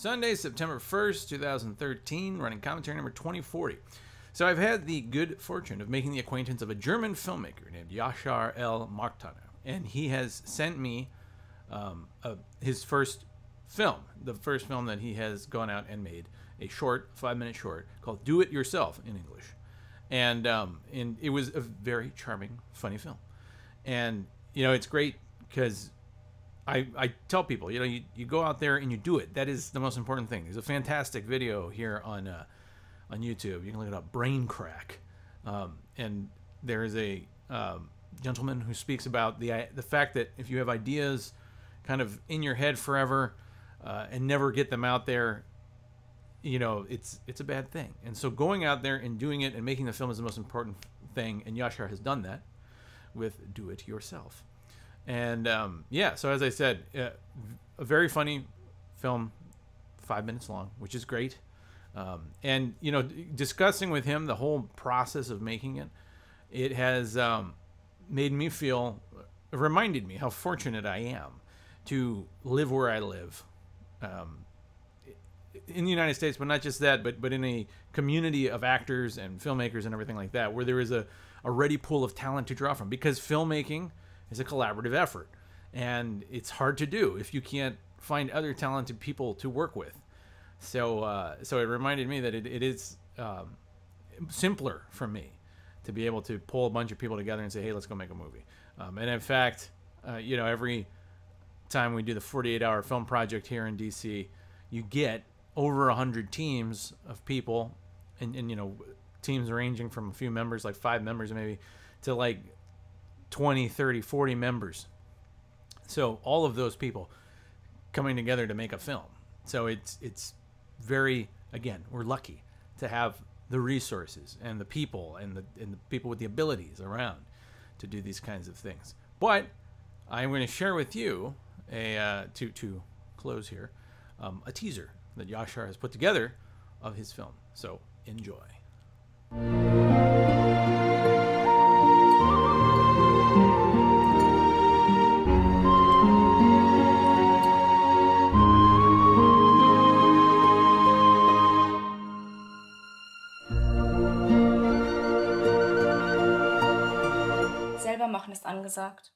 Sunday, September 1st, 2013, running commentary number 2040. So I've had the good fortune of making the acquaintance of a German filmmaker named Jaschar L Marktanner, and he has sent me um, a, his first film, the first film that he has gone out and made, a short, five-minute short called "Do It Yourself" in English, and um, and it was a very charming, funny film, and you know it's great because I, I tell people, you know, you, you go out there and you do it. That is the most important thing. There's a fantastic video here on uh, on YouTube. You can look it up, Brain Crack, um, and there is a um, gentleman who speaks about the the fact that if you have ideas kind of in your head forever uh, and never get them out there, you know, it's it's a bad thing. And so going out there and doing it and making the film is the most important thing. And Jaschar has done that with Do It Yourself. And um, yeah, so as I said, uh, a very funny film, five minutes long, which is great. Um, and you know, discussing with him the whole process of making it, it has um, made me feel, reminded me how fortunate I am to live where I live, um, in the United States, but not just that, but but in a community of actors and filmmakers and everything like that, where there is a, a ready pool of talent to draw from. Because filmmaking is a collaborative effort, and it's hard to do if you can't find other talented people to work with. So uh, so it reminded me that it, it is um, simpler for me to be able to pull a bunch of people together and say, hey, let's go make a movie. Um, and in fact, uh, you know, every time we do the 48 hour film project here in DC, you get over 100 teams of people, and, and you know, teams ranging from a few members, like five members maybe, to like 20, 30, 40 members. So all of those people coming together to make a film. So it's it's very again, we're lucky to have the resources and the people and the and the people with the abilities around to do these kinds of things. But I'm going to share with you a uh, to to close here um, a teaser that Jaschar has put together of his film. So enjoy. Ist angesagt.